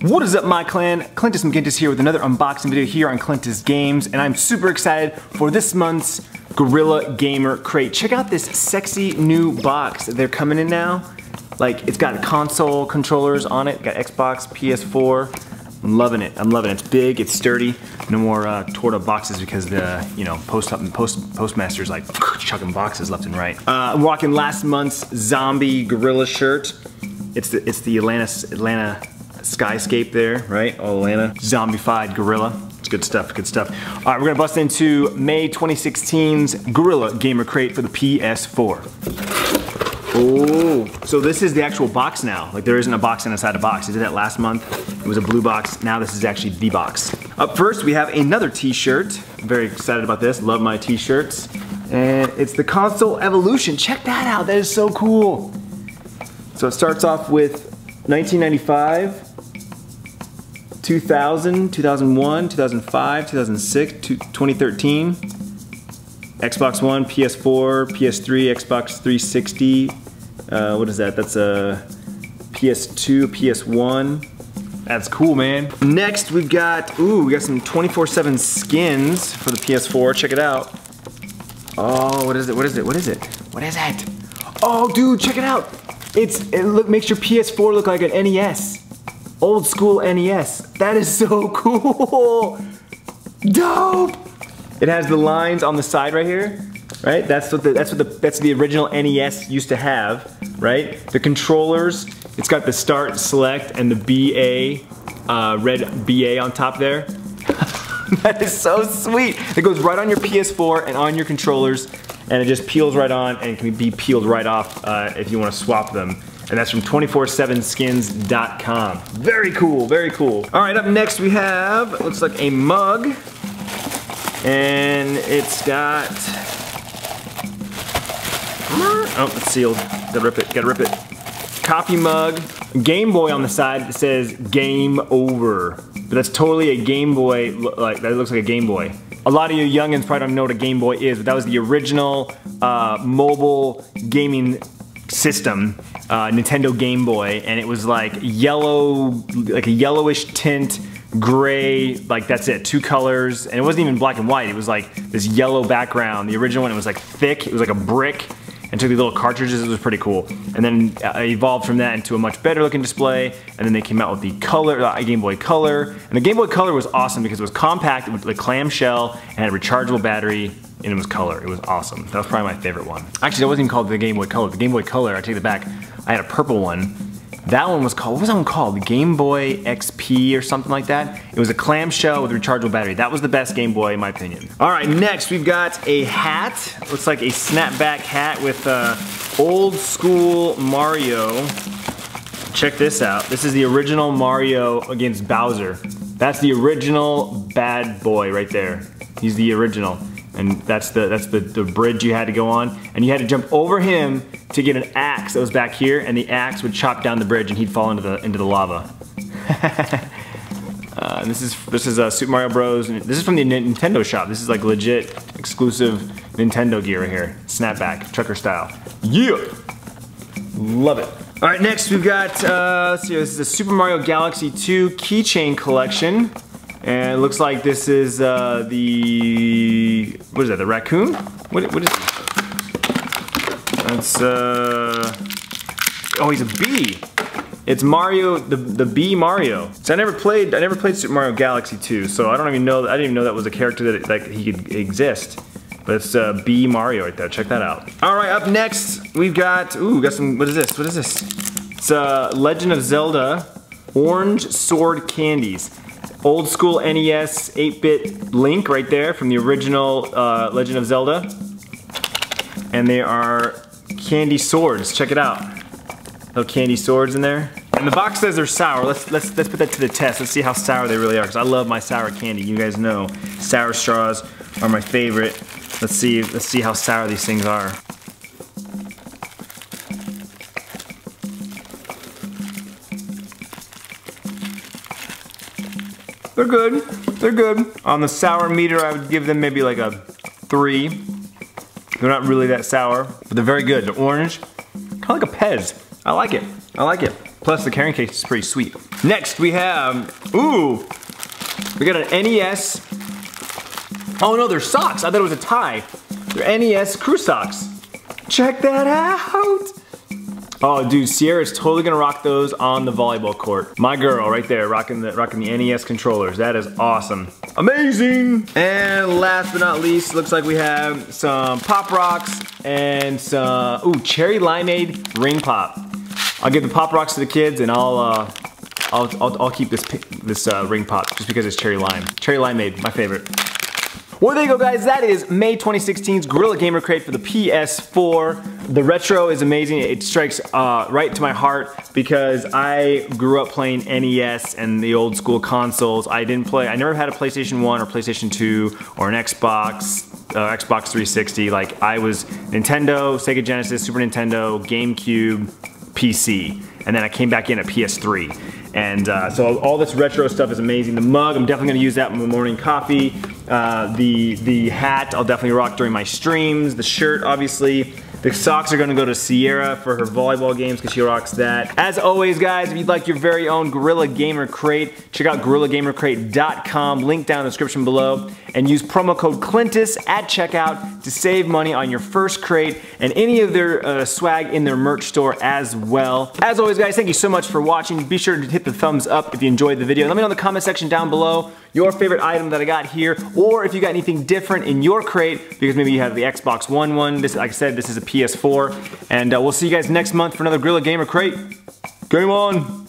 What is up my clan? Clintus McGintis here with another unboxing video here on Clintus Games and I'm super excited for this month's Gorilla Gamer Crate. Check out this sexy new box. They're coming in now. Like it's got console controllers on it, got Xbox, PS4. I'm loving it. I'm loving it. It's big, it's sturdy. No more uh, Torta boxes because the you know post post postmasters like chucking boxes left and right. Uh, I'm rocking last month's zombie gorilla shirt. It's the it's the Atlanta Atlanta skyscape there, right? All Atlanta zombified gorilla. It's good stuff. Good stuff. All right, we're gonna bust into May 2016's Gorilla Gamer Crate for the PS4. Oh, so this is the actual box now. Like there isn't a box inside a box. I did that last month. It was a blue box. Now this is actually the box. Up first, we have another t-shirt. very excited about this. Love my t-shirts. And it's the Console Evolution. Check that out. That is so cool. So it starts off with 1995, 2000, 2001, 2005, 2006, 2013. Xbox One, PS4, PS3, Xbox 360. Uh, what is that? That's a PS2, PS1. That's cool, man. Next, we've got, ooh, we got some 24-7 skins for the PS4. Check it out. Oh, what is it? What is it? What is it? What is it? Oh, dude, check it out. It's It look, makes your PS4 look like an NES. Old school NES. That is so cool. Dope. It has the lines on the side right here, right? That's what the, that's what the, that's the original NES used to have, right? The controllers, it's got the start, select, and the BA, uh, red BA on top there. that is so sweet. It goes right on your PS4 and on your controllers, and it just peels right on and can be peeled right off uh, if you want to swap them. And that's from 247skins.com. Very cool, very cool. All right, up next we have, looks like a mug and it's got, oh, it's sealed. Gotta rip it, gotta rip it. Coffee mug, Game Boy on the side that says game over. But that's totally a Game Boy, like that looks like a Game Boy. A lot of you youngins probably don't know what a Game Boy is, but that was the original uh, mobile gaming system, uh, Nintendo Game Boy, and it was like yellow, like a yellowish tint, gray, like that's it, two colors, and it wasn't even black and white, it was like this yellow background. The original one, it was like thick, it was like a brick, and took the little cartridges, it was pretty cool. And then uh, evolved from that into a much better looking display, and then they came out with the color, uh, Game Boy Color, and the Game Boy Color was awesome because it was compact, it was a clamshell, and had a rechargeable battery, and it was color. It was awesome. That was probably my favorite one. Actually, that wasn't even called the Game Boy Color. The Game Boy Color, I take it back, I had a purple one, that one was called, what was that one called? Game Boy XP or something like that. It was a clamshell with rechargeable battery. That was the best Game Boy in my opinion. All right, next we've got a hat. Looks like a snapback hat with uh, old school Mario. Check this out. This is the original Mario against Bowser. That's the original bad boy right there. He's the original and that's the that's the, the bridge you had to go on. And you had to jump over him to get an axe that was back here and the axe would chop down the bridge and he'd fall into the into the lava. Uh, this is this is uh, Super Mario Bros. This is from the Nintendo shop. This is like legit exclusive Nintendo gear right here. Snapback trucker style. Yeah! Love it. All right next we've got uh, let's see. This is a Super Mario Galaxy 2 keychain collection and it looks like this is uh, the, what is that, the raccoon? What, what is That's, uh, oh, he's a bee. It's Mario, the, the bee Mario. So I never played, I never played Super Mario Galaxy 2, so I don't even know, I didn't even know that was a character that, that he could exist. But it's uh, Bee Mario right there, check that out. All right, up next, we've got, ooh, got some, what is this, what is this? It's uh, Legend of Zelda Orange Sword Candies old school NES 8-bit Link right there from the original uh, Legend of Zelda. And they are candy swords. Check it out. Little candy swords in there. And the box says they're sour. Let's let's let's put that to the test. Let's see how sour they really are. Cause I love my sour candy. You guys know sour straws are my favorite. Let's see let's see how sour these things are. They're good. They're good. On the sour meter, I would give them maybe like a three. They're not really that sour, but they're very good. They're orange, kind of like a Pez. I like it. I like it. Plus the carrying case is pretty sweet. Next we have, ooh, we got an NES. Oh no, they're socks. I thought it was a tie. They're NES crew socks. Check that out. Oh, dude, Sierra's totally gonna rock those on the volleyball court. My girl, right there, rocking the rocking the NES controllers. That is awesome. Amazing. And last but not least, looks like we have some Pop Rocks and some, ooh, Cherry Limeade Ring Pop. I'll give the Pop Rocks to the kids and I'll, uh, I'll, I'll, I'll keep this, this uh, ring pop just because it's cherry lime. Cherry limeade, my favorite. Well, there you go, guys. That is May 2016's Gorilla Gamer Crate for the PS4. The retro is amazing. It strikes uh, right to my heart because I grew up playing NES and the old school consoles. I didn't play, I never had a PlayStation 1 or PlayStation 2 or an Xbox, uh, Xbox 360. Like, I was Nintendo, Sega Genesis, Super Nintendo, GameCube, PC. And then I came back in at PS3. And uh, so all this retro stuff is amazing. The mug, I'm definitely gonna use that in my morning coffee. Uh, the, the hat, I'll definitely rock during my streams. The shirt, obviously. The socks are gonna go to Sierra for her volleyball games because she rocks that. As always, guys, if you'd like your very own Gorilla Gamer Crate, check out GorillaGamerCrate.com, link down in the description below, and use promo code CLINTUS at checkout to save money on your first crate and any of their uh, swag in their merch store as well. As always, guys, thank you so much for watching. Be sure to hit the thumbs up if you enjoyed the video. Let me know in the comment section down below your favorite item that I got here, or if you got anything different in your crate, because maybe you have the Xbox One one. This, like I said, this is a PS4. And uh, we'll see you guys next month for another Gorilla Gamer Crate. Game on!